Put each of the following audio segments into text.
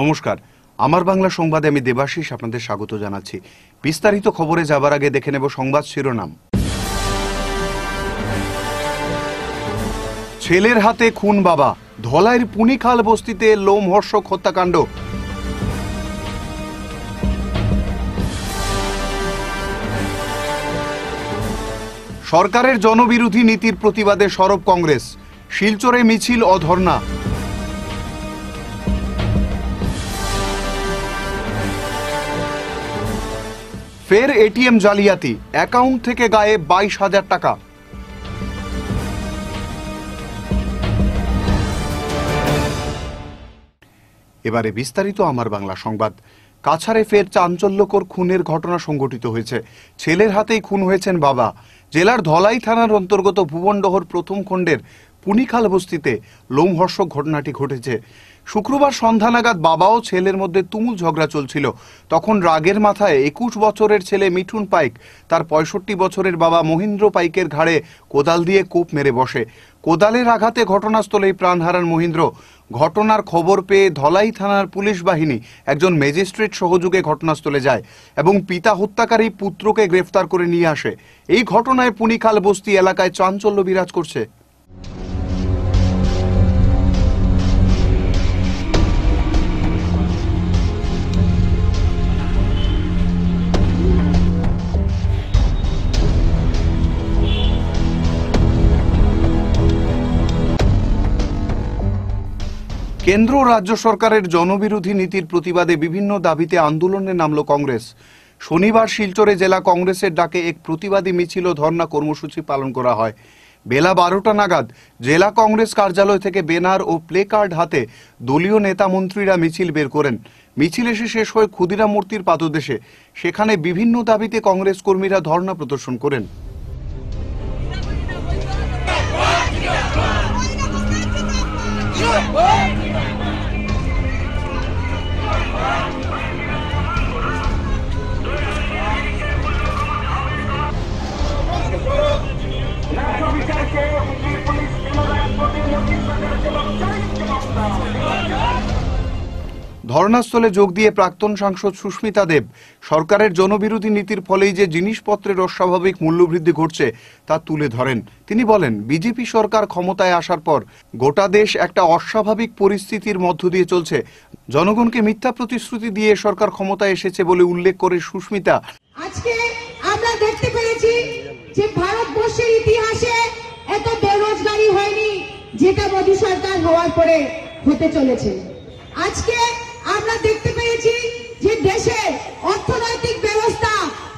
নমস্কার। আমার বাংলা সংবাদে আমি দেবাশিস, আপনাদের স্বাগত জানাচ্ছি। বিস্তারিত খবরে যাবার আগে দেখে নেব সংবাদ শিরোনাম। ছেলের হাতে খুন বাবা, ধলাইয়ের পুনিখাল বস্তিতে লোমহর্ষক হত্যাকাণ্ড। সরকারের জনবিরোধী নীতির প্রতিবাদে সরব কংগ্রেস, শিলচরে মিছিল ও ফের এটিএম জালিয়াতি, অ্যাকাউন্ট থেকে গায়ে বাইশ হাজার টাকা। এবারে বিস্তারিত আমার বাংলা সংবাদ। কাছাড়ে ফের চাঞ্চল্যকর খুনের ঘটনা সংঘটিত হয়েছে। ছেলের হাতেই খুন হয়েছেন বাবা। জেলার ধলাই থানার অন্তর্গত ভুবনডহর প্রথম খণ্ডের পুনিখাল বস্তিতে লোমহর্ষক ঘটনাটি ঘটেছে। শুক্রবার সন্ধ্যা নাগাদ বাবা ও ছেলের মধ্যে তুমুল ঝগড়া চলছিল। তখন রাগের মাথায় একুশ বছরের ছেলে মিঠুন পাইক, তার পঁয়ষট্টি বছরের বাবা মহিন্দ্র পাইকের ঘাড়ে কোদাল দিয়ে কোপ মেরে বসে। কোদালের আঘাতে ঘটনাস্থলেই প্রাণ হারান মহিন্দ্র। ঘটনার খবর পেয়ে ধলাই থানার পুলিশ বাহিনী একজন ম্যাজিস্ট্রেট সহযোগে ঘটনাস্থলে যায় এবং পিতা হত্যাকারী পুত্রকে গ্রেফতার করে নিয়ে আসে। এই ঘটনায় পুনিখাল বস্তি এলাকায় চাঞ্চল্য বিরাজ করছে। কেন্দ্র রাজ্য সরকারের জনবিরোধী নীতির প্রতিবাদে বিভিন্ন দাবিতে আন্দোলনে নামল কংগ্রেস। শনিবার শিলচরে জেলা কংগ্রেসের ডাকে এক প্রতিবাদী মিছিল ও ধর্ণা কর্মসূচি পালন করা হয়। বেলা বারোটা নাগাদ জেলা কংগ্রেস কার্যালয় থেকে বেনার ও প্লে কার্ড হাতে দলীয় নেতা মন্ত্রীরা মিছিল বের করেন। মিছিল এসে শেষ হয় ক্ষুদিরাম মূর্তির পাদদেশে। সেখানে বিভিন্ন দাবিতে কংগ্রেস কর্মীরা ধর্ণা প্রদর্শন করেন। ধর্নাস্থলে যোগ দিয়ে প্রাক্তন সাংসদ সুস্মিতা দেব, সরকারের জনবিরোধী নীতির ফলেই যে জিনিসপত্রের অস্বাভাবিক মূল্যবৃদ্ধি ঘটছে তা তুলে ধরেন। তিনি বলেন, বিজেপি সরকার ক্ষমতায় আসার পর গোটা দেশ একটা অস্বাভাবিক পরিস্থিতির মধ্য দিয়ে চলছে। জনগণকে মিথ্যা প্রতিশ্রুতি দিয়ে সরকার ক্ষমতায় এসেছে বলে উল্লেখ করে সুস্মিতা। আজকে আমরা দেখতে পেরেছি যে ভারতবর্ষের ইতিহাসে এত বেরোজগারি হয়নি যেটা মোদী সরকার হওয়ার পরে হতে চলেছে। আজকে আমরা দেখতে পেয়েছি যে দেশের অর্থনৈতিক ব্যবস্থা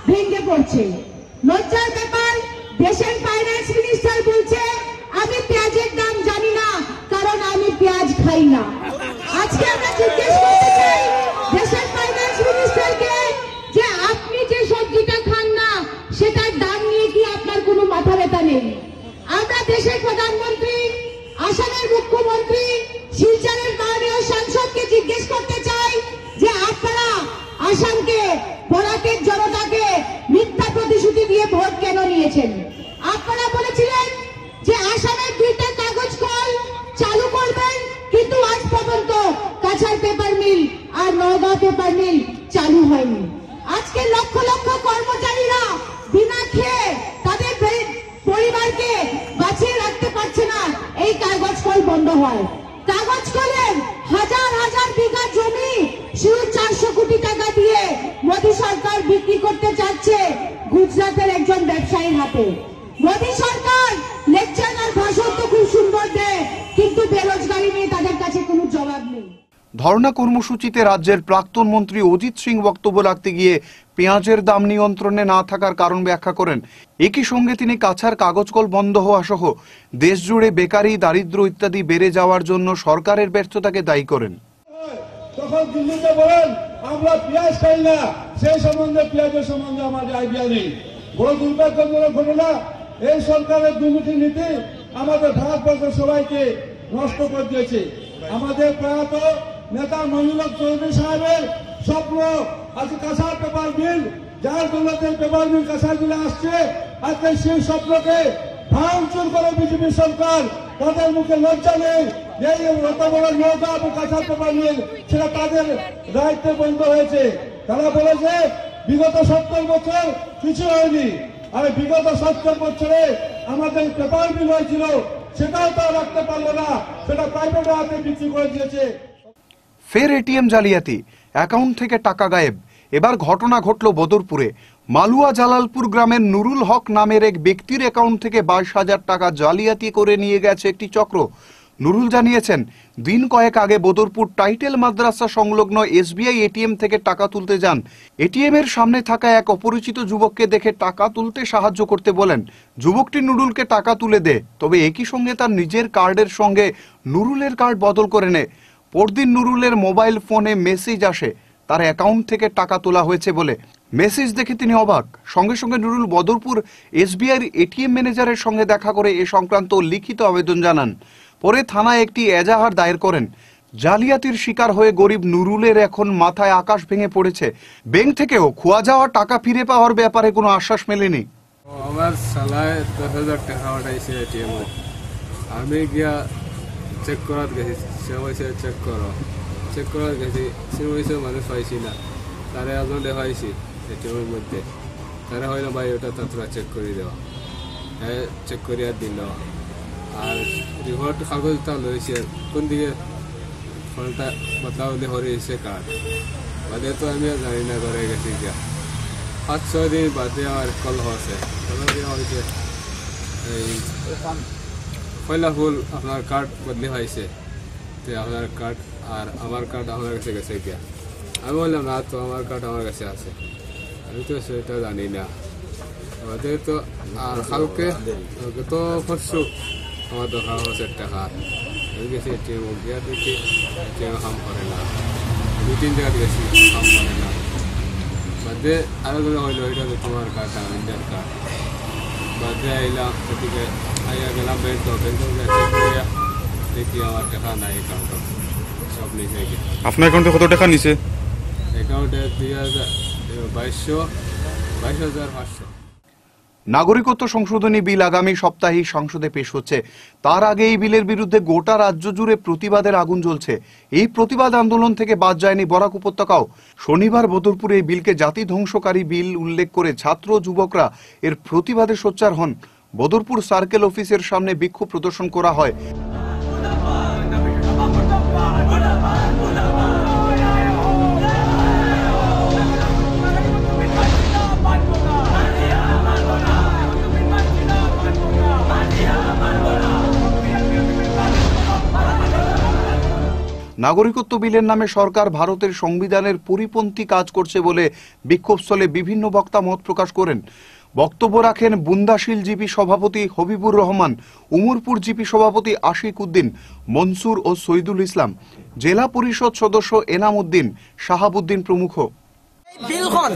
ভেঙে পড়ছে। লজ্জার ব্যাপার কেন নিয়েছেন আপনারা বলেছিলেন যে আসামের দুইটা কাগজ কল চালু করবেন, কিন্তু আজ পর্যন্ত কাছাড় পেপার মিল আর নওগাঁ পেপার মিল ধর্ণা কর্মসূচিতে রাজ্যের প্রাক্তন মন্ত্রী অজিত সিং বক্তব্য রাখতে গিয়ে পেঁয়াজের দাম নিয়ন্ত্রণে না থাকার কারণ ব্যাখ্যা করেন। একই সঙ্গে তিনি কাছার কাগজকল বন্ধ হওয়া সহ দেশ জুড়ে বেকারি দারিদ্র ইত্যাদি বেড়ে যাওয়ার জন্য সরকারের ব্যর্থতাকে দায়ী করেন। আমাদের সবাইকে নষ্ট করে দিয়েছে। আমাদের প্রয়াত নেতা মঞ্জুনাথ চৌধুরী সাহেবের স্বপ্ন। আজকে কাঁসার পেপার বিল যার জন্য পেপার বিল কাঁসার বিলে আসছে, আজকে সেই স্বপ্নকে ভাঙচুর করে বিজেপি সরকার, তাদের মুখে লজ্জা নেই। এই বড় নৌকা বোকা ছাড়তে পারেনি সেটা তাদের দায়িত্বে বন্ধ হয়েছে। তারা বলেছে, বিগত সত্তর বছর কিছু হয়নি। আর বিগত সত্তর বছরে আমাদের পেপার বিল হয়েছিল, সেটাও তারা রাখতে পারল না। সেটা প্রাইভেট হাতে বিক্রি করে দিয়েছে। ফের এটিএম জালিয়াতি, অ্যাকাউন্ট থেকে টাকা গায়েব। এবার ঘটনা ঘটল বদরপুরে। মালুয়া জালালপুর গ্রামের নুরুল হক নামের এক ব্যক্তির অ্যাকাউন্ট থেকে বাইশ হাজার টাকা জালিয়াতি করে নিয়ে গেছে একটি চক্র। নুরুল জানিয়েছেন, দিন কয়েক আগে বদরপুর টাইটেল মাদ্রাসা সংলগ্ন এসবিআই এটিএম থেকে টাকা তুলতে যান। এটিএম এর সামনে থাকা এক অপরিচিত যুবককে দেখে টাকা তুলতে সাহায্য করতে বলেন, যুবকটি নুরুলকে টাকা তুলে দে, তবে একই সঙ্গে তার নিজের কার্ডের সঙ্গে নুরুলের কার্ড বদল করে নেয় পরদিন নুরুলের মোবাইল ফোনে মেসেজ আসে। তার অ্যাকাউন্ট থেকে টাকা তোলা হয়েছে বলে। মেসেজ দেখে তিনি অবাক। সঙ্গে সঙ্গে নুরুল বদরপুর এসবিআই এটিএম ম্যানেজারের সঙ্গে দেখা করে এ সংক্রান্ত লিখিত আবেদন জানান। পরে থানায় একটি এজাহার দায়ের করেন। জালিয়াতির শিকার হয়ে গরিব নুরুলের এখন মাথায় আকাশ ভেঙে পড়েছে। ব্যাংক থেকেও খোয়া যাওয়া টাকা ফিরে পাওয়ার ব্যাপারে কোনো আশ্বাস মেলেনি। আমার সালায় দশ হাজার টাকা আমি গিয়া চেক করাত গেছি। সে হয়েছে চেক করো চেক করাত গেছি সে হয়েছে মানুষ পাইছি না তারে এজন দেখাইছি এটিএমের মধ্যে তারা হইল ভাই ওটা তোরা চেক করে দেওয়া হ্যাঁ চেক করিয়া দিল আর রিপোর্ট কাগজটা লইছে কোন দিকে ফোনটা বদলাবলি হরিয়েছে কার্ড বাদে তো আমি জানি না করে গেছি গিয়া পাঁচ ছয় দিন বাদে আমার কল হয়েছে কল হয়েছে এই পয়লা ফুল আপনার কার্ড বদলি হয়েছে তো আপনার কার্ড আর আমার কার্ড আমার কাছে গেছে গিয়া আমি বললাম, না, তো আমার কার্ড আমার কাছে আছে। আমি তো সেটা জানি না। আমাদের তো আর কালকে গত পরশু আমার দরকার হচ্ছে টাকা। আমি গেছি এটিএম গিয়া দেখি এটিএম কাম করে না। দুই তিন জায়গা গেছি কাম করে না। বাদে আরও করে হইল, এটা তো তোমার কার্ড ইন্ডিয়ান কার্ড। বাদে আইলাম, এদিকে আইয়া গেলাম ব্যাংক ব্যাংক দেখি আমার টাকা নাই অ্যাকাউন্ট সব নিচে গিয়ে। আপনার অ্যাকাউন্টে কত টাকা নিছে অ্যাকাউন্টে দুই হাজার বাইশশো বাইশ হাজার পাঁচশো। নাগরিকত্ব সংশোধনী বিল আগামী সপ্তাহে সংসদে পেশ হচ্ছে। তার আগে এই বিলের বিরুদ্ধে গোটা রাজ্য জুড়ে প্রতিবাদের আগুন জ্বলছে। এই প্রতিবাদ আন্দোলন থেকে বাদ যায়নি বরাক উপত্যকাও। শনিবার বদরপুরে এই বিলকে জাতি ধ্বংসকারী বিল উল্লেখ করে ছাত্র যুবকরা এর প্রতিবাদে সোচ্চার হন। বদরপুর সার্কেল অফিসের সামনে বিক্ষোভ প্রদর্শন করা হয়। নাগরিকত্ব বিলের নামে সরকার ভারতের সংবিধানের পরিপন্থী কাজ করছে বলে বিক্ষোভস্থলে বিভিন্ন বক্তা মত প্রকাশ করেন। বক্তব্য রাখেন বুন্দাশিল জিপি সভাপতি হবিবুর রহমান, উমরপুর জিপি সভাপতি আশিক উদ্দিন, মনসুর ও সৈদুল ইসলাম। জেলা পরিষদ সদস্য এনাম উদ্দিন, শাহাবুদ্দিন প্রমুখ। বিলখন।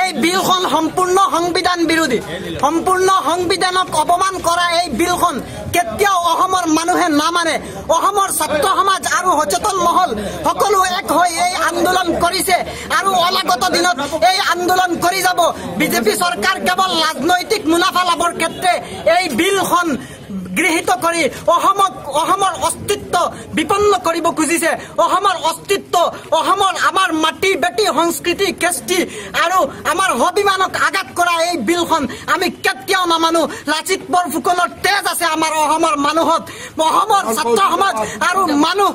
এই বিলখন সম্পূৰ্ণ সংবিধান বিৰোধী। সম্পূৰ্ণ সংবিধানক অপমান কৰা এই বিলখন কেতিয়াও অসমৰ মানুহে নামানে। অসমৰ ছাত্ৰ সমাজ আৰু সচেতন মহল সকলো এক হৈ এই আন্দোলন কৰিছে আৰু অনাগত দিনত এই আন্দোলন কৰি যাব। বিজেপি চৰকাৰ কেৱল ৰাজনৈতিক মুনাফা লাভৰ ক্ষেত্ৰে এই বিলখন গৃহীত কৰি অসমক অসমৰ অস্তিত্ব বিপন্ন কৰিব খুজিছে। অসমৰ অস্তিত্ব অসমৰ আমাৰ মাটি বেটি সংস্কৃতি কৃষ্টি আৰু আমাৰ স্বাভিমানক আঘাত কৰা এই বিলখন আমি কেতিয়াও নামানো? লাচিত বৰফুকনৰ তেজ আছে আমাৰ অসমৰ মানুহত। অসমৰ ছাত্ৰ সমাজ আৰু মানুহ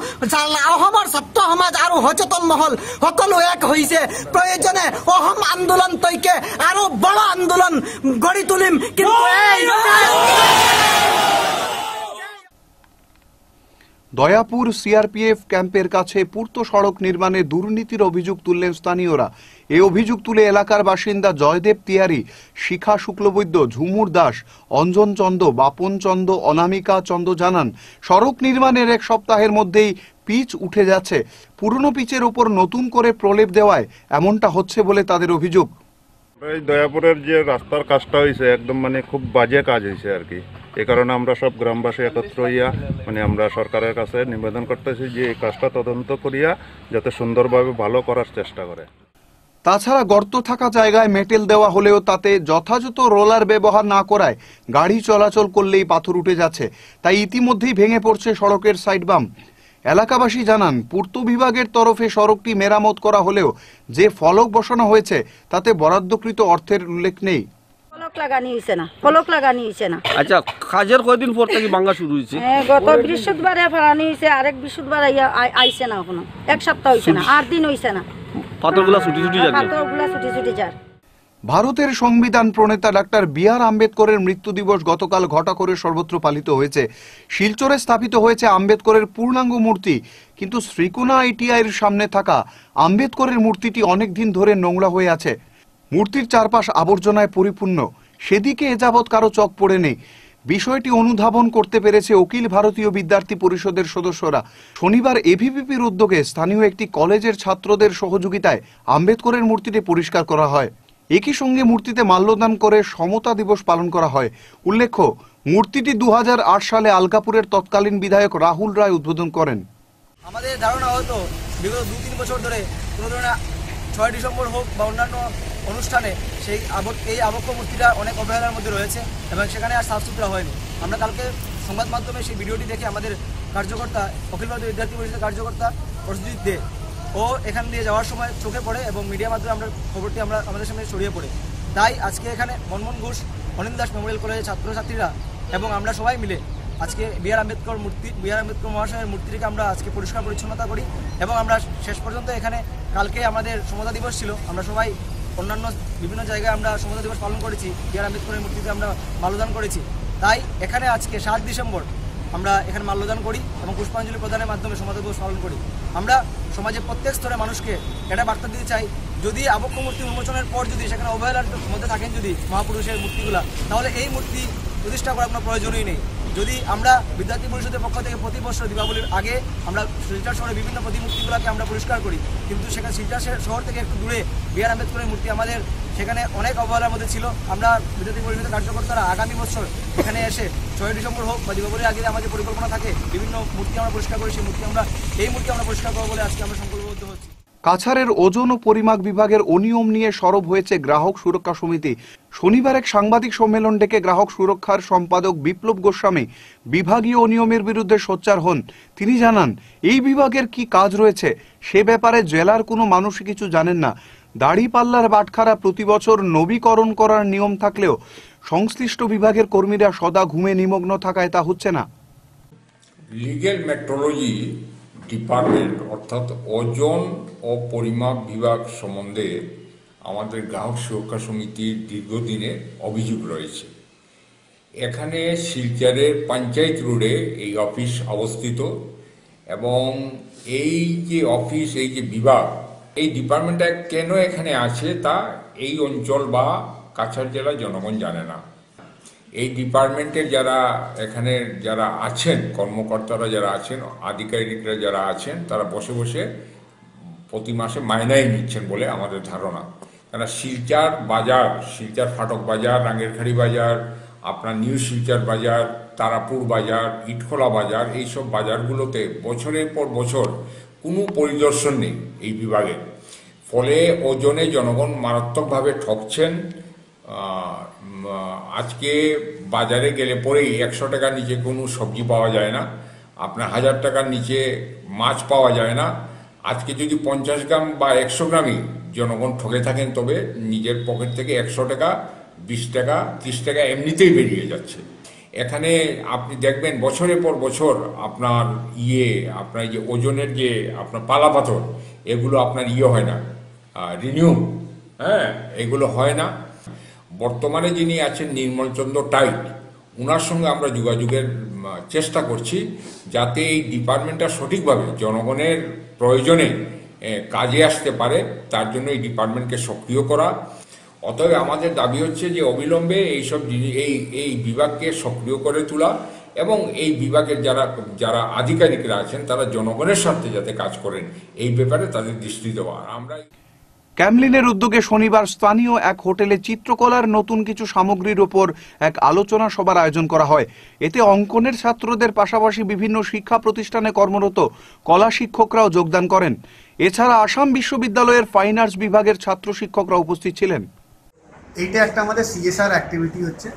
অসমৰ ছাত্ৰ সমাজ আৰু সচেতন মহল সকলো এক হৈছে। প্ৰয়োজনে অসম আন্দোলন তৈকে আৰু বড় আন্দোলন গঢ়ি তুলিম। কিন্তু এই দয়াপুর সিআরপিএফ ক্যাম্পের কাছে পূর্ত সড়ক নির্মাণে দুর্নীতির অভিযোগ তুললেন স্থানীয়রা। এ অভিযোগ তুলে এলাকার বাসিন্দা জয়দেব তিয়ারি, শিখা শুক্লবৈদ্য, ঝুমুর দাস, অঞ্জন চন্দ, বাপন চন্দ, অনামিকা চন্দ জানান, সড়ক নির্মাণের এক সপ্তাহের মধ্যেই পিচ উঠে যাচ্ছে। পুরনো পিচের ওপর নতুন করে প্রলেপ দেওয়ায় এমনটা হচ্ছে বলে তাদের অভিযোগ। এই দয়াপুরের যে রাস্তার কাজটা হয়েছে, একদম মানে খুব বাজে কাজ হয়েছে আর কি। এ কারণে আমরা সব গ্রামবাসী একত্র হইয়া মানে আমরা সরকারের কাছে নিবেদন করতেছি যে এই কাজটা তদন্ত করিয়া যাতে সুন্দরভাবে ভালো করার চেষ্টা করে। তাছাড়া গর্ত থাকা জায়গায় মেটেল দেওয়া হলেও তাতে যথাযথ রোলার ব্যবহার না করায় গাড়ি চলাচল করলেই পাথর উঠে যাচ্ছে, তাই ইতিমধ্যেই ভেঙে পড়ছে সড়কের সাইড বাম। এলাকাবাসী জানান, পূর্ত বিভাগের তরফে সড়কটি মেরামত করা হলেও যে ফলক বসানো হয়েছে তাতে বরাদ্দকৃত অর্থের উল্লেখ নেই। ফলক লাগানি হয়েছে না ফলক লাগানি হয়েছে না। আচ্ছা কাজের কয়দিন পর থেকে ভাঙ্গা শুরু হয়েছে এ, গত বৃহস্পতিবারে ফেরানি হয়েছে আরেক বৃহস্পতিবার আইছে না এখনও। এক সপ্তাহ হয়েছে না আট দিন হয়েছে না। পাথরগুলা ছুটি ছুটি যাবে পাথরগুলা ছুটি ছুটি যায় ভারতের সংবিধান প্রণেতা ডাক্তার বি আর আম্বেদকরের মৃত্যু দিবস গতকাল ঘটা করে সর্বত্র পালিত হয়েছে। শিলচরে স্থাপিত হয়েছে আম্বেদকরের পূর্ণাঙ্গ মূর্তি কিন্তু শ্রীকোনা আইটিআইয়ের সামনে থাকা আম্বেদকরের মূর্তিটি অনেক দিন ধরে নোংরা হয়ে আছে। মূর্তির চারপাশ আবর্জনায় পরিপূর্ণ। সেদিকে এ যাবৎ কারও চোখ পড়ে নেই। বিষয়টি অনুধাবন করতে পেরেছে অখিল ভারতীয় বিদ্যার্থী পরিষদের সদস্যরা। শনিবার এভিপিপির উদ্যোগে স্থানীয় একটি কলেজের ছাত্রদের সহযোগিতায় আম্বেদকরের মূর্তিটি পরিষ্কার করা হয়। একই সঙ্গে মূর্তিতে মাল্যদান করে সমতা দিবস পালন করা হয়। উল্লেখ্য, মূর্তিটি দু হাজার আট সালে আলকাপুরের তৎকালীন বিধায়ক রাহুল রায় উদ্বোধন করেন। আমাদের ধারণা হতো, বিগত দু তিন বছর ধরে কোনো ধরনের ছয় ডিসেম্বর হোক বা অন্যান্য অনুষ্ঠানে সেই এই আবক্ষ মূর্তিটা অনেক অবহেলার মধ্যে রয়েছে এবং সেখানে আর সাফ সুতরা হয়নি। আমরা কালকে সংবাদ মাধ্যমে সেই ভিডিওটি দেখে আমাদের কার্যকর্তা অখিল ভারতীয় বিদ্যার্থী পরিষদের কার্যকর্তা প্রসজিৎ দে ও এখান দিয়ে যাওয়ার সময় চোখে পড়ে এবং মিডিয়া মাধ্যমে আমরা খবরটি আমরা আমাদের সামনে ছড়িয়ে পড়ে। তাই আজকে এখানে মনমোহন ঘোষ অনিন্দ দাস মেমোরিয়াল কলেজের ছাত্রছাত্রীরা এবং আমরা সবাই মিলে আজকে বি আর আম্বেদকর মূর্তি, বি আর আম্বেদকর মহাশয়ের মূর্তিটিকে আমরা আজকে পরিষ্কার পরিচ্ছন্নতা করি এবং আমরা শেষ পর্যন্ত এখানে কালকে আমাদের সমতা দিবস ছিল, আমরা সবাই অন্যান্য বিভিন্ন জায়গায় আমরা সমতা দিবস পালন করেছি বি আর আম্বেদকরের মূর্তিতে আমরা মাল্যদান করেছি। তাই এখানে আজকে সাত ডিসেম্বর আমরা এখানে মাল্যদান করি এবং পুষ্পাঞ্জলি প্রদানের মাধ্যমে সমতা দিবস পালন করি। আমরা সমাজের প্রত্যেক স্তরে মানুষকে এটা বার্তা দিতে চাই, যদি আবক্ষ মূর্তি উন্মোচনের পর যদি সেখানে অবহেলার মধ্যে থাকেন যদি মহাপুরুষের মূর্তিগুলা, তাহলে এই মূর্তি প্রতিষ্ঠা করার কোনো প্রয়োজনই নেই। যদি আমরা বিদ্যার্থী পরিষদের পক্ষ থেকে প্রতি বছর দীপাবলির আগে আমরা শিলচর শহরে বিভিন্ন প্রতিমূর্তিগুলোকে আমরা পরিষ্কার করি, কিন্তু সেখানে শিলচর শহর- থেকে একটু দূরে বি আর আম্বেদকরের মূর্তি আমাদের সেখানে অনেক অবহেলার মধ্যে ছিল। আমরা বিদ্যার্থী পরিষদের কার্যকর্তারা আগামী বছর এখানে এসে ছয় ডিসেম্বর হোক বা দীপাবলির আগে আমাদের পরিকল্পনা থাকে, বিভিন্ন মূর্তি আমরা পরিষ্কার করি, সেই মূর্তি আমরা এই মূর্তি আমরা পরিষ্কার করব বলে আজকে আমরা হচ্ছি কাছাড়ের ওজন ও পরিমাপ বিভাগের অনিয়ম নিয়ে সরব হয়েছে গ্রাহক সুরক্ষা সমিতি। শনিবার এক সাংবাদিক সম্মেলন ডেকে গ্রাহক সুরক্ষার সম্পাদক বিপ্লব গোস্বামী বিভাগীয় অনিয়মের বিরুদ্ধে সোচ্চার হন। তিনি জানান, এই বিভাগের কি কাজ রয়েছে? সে ব্যাপারে জেলার কোনো মানুষই কিছু জানেন না। দাড়িপাল্লার বাটখারা প্রতি বছর নবীকরণ করার নিয়ম থাকলেও সংশ্লিষ্ট বিভাগের কর্মীরা সদা ঘুমে নিমগ্ন থাকায় তা হচ্ছে না। লিগেল মেট্রোলজি ডিপার্টমেন্ট অর্থাৎ ওজন ও পরিমাপ বিভাগ সম্বন্ধে আমাদের গ্রাহক সুরক্ষা সমিতির দীর্ঘদিনের অভিযোগ রয়েছে। এখানে শিলচরের পঞ্চায়েত রোডে এই অফিস অবস্থিত এবং এই যে অফিস, এই যে বিভাগ, এই ডিপার্টমেন্টটা কেন এখানে আছে তা এই অঞ্চল বা কাছাড় জেলার জনগণ জানে না। এই ডিপার্টমেন্টের যারা এখানে যারা আছেন, কর্মকর্তারা যারা আছেন, আধিকারিকরা যারা আছেন, তারা বসে বসে প্রতি মাসে মাইনাই নিচ্ছেন বলে আমাদের ধারণা। কেন শিলচার বাজার, শিলচার ফাটক বাজার, রাঙ্গেরখাড়ি বাজার, আপনার নিউ শিলচার বাজার, তারাপুর বাজার, ইটখোলা বাজার এইসব বাজারগুলোতে বছরের পর বছর কোনো পরিদর্শন নেই এই বিভাগের ফলে ওজনে জনগণ মারাত্মকভাবে ঠকছেন আজকে বাজারে গেলে পরেই একশো টাকার নিচে কোনো সবজি পাওয়া যায় না। আপনার হাজার টাকার নিচে মাছ পাওয়া যায় না। আজকে যদি পঞ্চাশ গ্রাম বা একশো গ্রামই জনগণ ঠকে থাকেন, তবে নিজের পকেট থেকে একশো টাকা, বিশ টাকা, ত্রিশ টাকা এমনিতেই বেরিয়ে যাচ্ছে। এখানে আপনি দেখবেন বছরের পর বছর আপনার ইয়ে আপনার যে ওজনের যে আপনার পালা পাথর, এগুলো আপনার ইয়ে হয় না। রিনিউ হ্যাঁ এগুলো হয় না। বর্তমানে যিনি আছেন নির্মলচন্দ্র টাইট ওনার সঙ্গে আমরা যোগাযোগের চেষ্টা করছি যাতে এই ডিপার্টমেন্টটা সঠিকভাবে জনগণের প্রয়োজনে কাজে আসতে পারে, তার জন্য এই ডিপার্টমেন্টকে সক্রিয় করা। অতএব আমাদের দাবি হচ্ছে যে অবিলম্বে এইসব জিনিস এই এই বিভাগকে সক্রিয় করে তোলা এবং এই বিভাগের যারা যারা আধিকারিকরা আছেন তারা জনগণের স্বার্থে যাতে কাজ করেন, এই ব্যাপারে তাদের দৃষ্টি দেওয়া। আমরা ক্যামলিনের উদ্যোগে শনিবার স্থানীয় এক হোটেলে চিত্রকলার নতুন কিছু সামগ্রীর ওপর এক আলোচনা সভার আয়োজন করা হয়। এতে অঙ্কনের ছাত্রদের পাশাপাশি বিভিন্ন শিক্ষা প্রতিষ্ঠানে কর্মরত কলা শিক্ষকরাও যোগদান করেন। এছাড়া আসাম বিশ্ববিদ্যালয়ের ফাইন আর্টস বিভাগের ছাত্র শিক্ষকরা উপস্থিত ছিলেন। এইটা একটা আমাদের সিএসআর অ্যাক্টিভিটি হচ্ছে।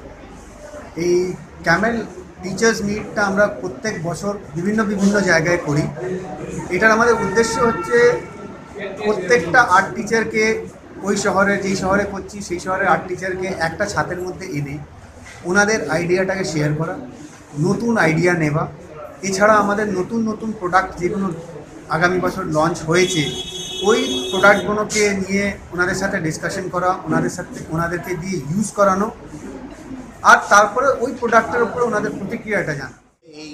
এই ক্যামেল টিচার্স মিটটা আমরা প্রত্যেক বছর বিভিন্ন বিভিন্ন জায়গায় করি। এটার আমাদের উদ্দেশ্য হচ্ছে প্রত্যেকটা আর্ট টিচারকে ওই শহরে, যেই শহরে করছি, সেই শহরের আর্ট টিচারকে একটা ছাতের মধ্যে এনে ওনাদের আইডিয়াটাকে শেয়ার করা, নতুন আইডিয়া নেওয়া। এছাড়া আমাদের নতুন নতুন প্রোডাক্ট যেগুলো আগামী বছর লঞ্চ হয়েছে, ওই প্রোডাক্টগুলোকে নিয়ে ওনাদের সাথে ডিসকাশন করা, ওনাদের সাথে, ওনাদেরকে দিয়ে ইউজ করানো, আর তারপরে ওই প্রোডাক্টের উপরে ওনাদের প্রতিক্রিয়াটা জানা। এই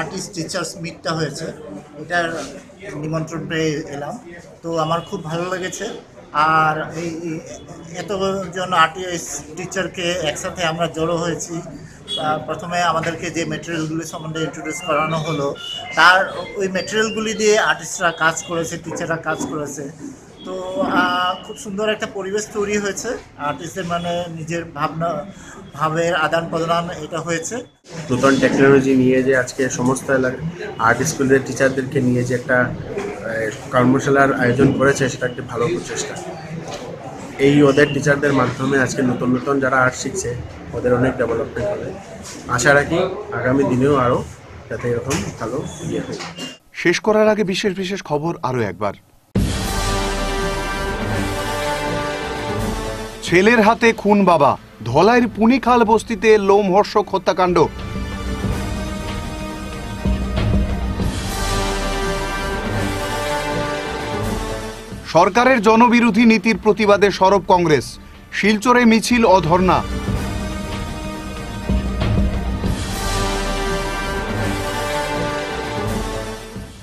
আর্টিস্ট টিচার্স মিটটা হয়েছে। এটার নিমন্ত্রণ পেয়ে এলাম। তো আমার খুব ভালো লেগেছে। আর এই এত এতজন আর্টিস্ট টিচারকে একসাথে আমরা জড়ো হয়েছি। প্রথমে আমাদেরকে যে মেটেরিয়ালগুলি সম্বন্ধে ইন্ট্রোডিউস করানো হলো, তার ওই মেটেরিয়ালগুলি দিয়ে আর্টিস্টরা কাজ করেছে টিচাররা কাজ করেছে। তো খুব সুন্দর একটা পরিবেশ তৈরি হয়েছে। আর্টিস্টদের মানে নিজের ভাবনা ভাবের আদান প্রদান এটা হয়েছে। নতুন টেকনোলজি নিয়ে যে আজকে সমস্ত এলাকা আর্ট স্কুলের টিচারদেরকে নিয়ে যে একটা কর্মশালার আয়োজন করেছে সেটা একটি ভালো প্রচেষ্টা। এই ওদের টিচারদের মাধ্যমে আজকে নতুন নতুন যারা আর্ট শিখছে ওদের অনেক ডেভেলপমেন্ট হবে। আশা রাখি আগামী দিনেও আরও যাতে এরকম ভালো ইয়ে হয়। শেষ করার আগে বিশেষ বিশেষ খবর আরও একবার। ছেলের হাতে খুন বাবা। ধলাইয়ের পুনিখাল বস্তিতে লোমহর্ষক হত্যাকাণ্ড। সরকারের জনবিরোধী নীতির প্রতিবাদে সরব কংগ্রেস। শিলচরে মিছিল ও ধর্না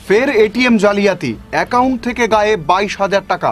ফের এটিএম জালিয়াতি। অ্যাকাউন্ট থেকে গায়ে বাইশ হাজার টাকা।